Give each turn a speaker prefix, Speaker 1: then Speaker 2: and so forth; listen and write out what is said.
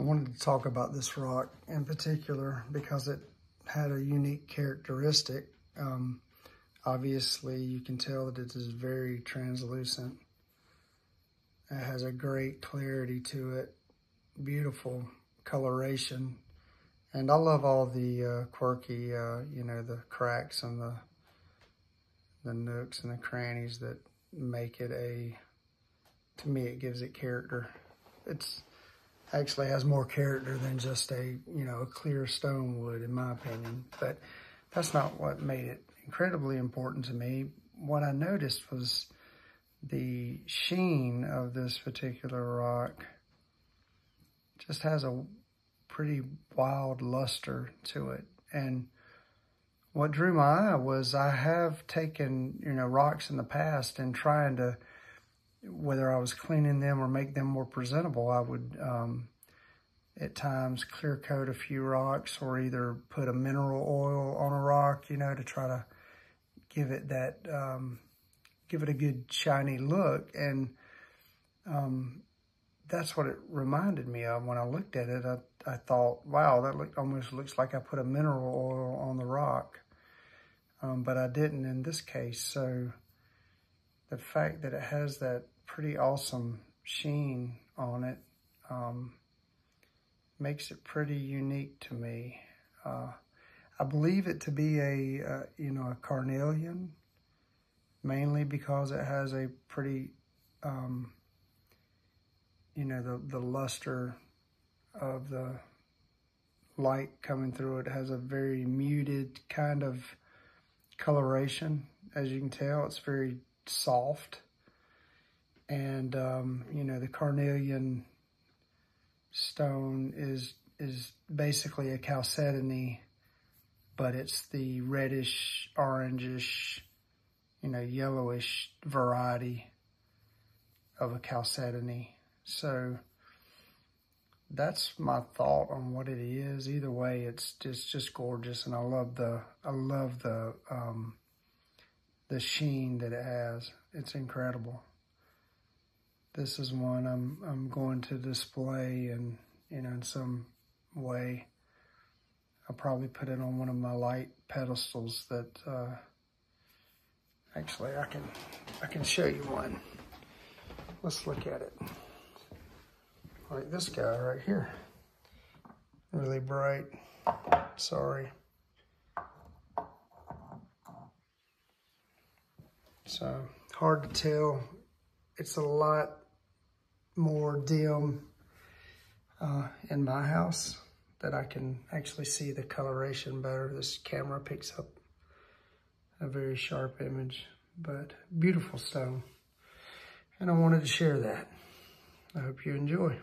Speaker 1: I wanted to talk about this rock in particular because it had a unique characteristic. Um, obviously, you can tell that it is very translucent. It has a great clarity to it, beautiful coloration. And I love all the uh, quirky, uh, you know, the cracks and the the nooks and the crannies that make it a, to me, it gives it character. It's actually has more character than just a, you know, a clear stone would, in my opinion. But that's not what made it incredibly important to me. What I noticed was the sheen of this particular rock just has a pretty wild luster to it. And what drew my eye was I have taken, you know, rocks in the past and trying to, whether I was cleaning them or make them more presentable, I would um, at times clear coat a few rocks or either put a mineral oil on a rock, you know, to try to give it that, um, give it a good shiny look. And um, that's what it reminded me of when I looked at it. I, I thought, wow, that look, almost looks like I put a mineral oil on the rock. Um, but I didn't in this case. So the fact that it has that pretty awesome sheen on it um, makes it pretty unique to me. Uh, I believe it to be a, uh, you know, a carnelian, mainly because it has a pretty um, you know, the, the luster of the light coming through it has a very muted kind of coloration. As you can tell, it's very soft. And, um, you know, the carnelian stone is is basically a chalcedony, but it's the reddish, orangish, you know, yellowish variety of a chalcedony. So that's my thought on what it is. Either way, it's just just gorgeous, and I love the I love the um, the sheen that it has. It's incredible. This is one I'm I'm going to display, and you know, in some way, I'll probably put it on one of my light pedestals. That uh, actually, I can I can show you one. Let's look at it like this guy right here. Really bright. Sorry. So hard to tell. It's a lot more dim uh, in my house that I can actually see the coloration better. This camera picks up a very sharp image, but beautiful stone. And I wanted to share that. I hope you enjoy.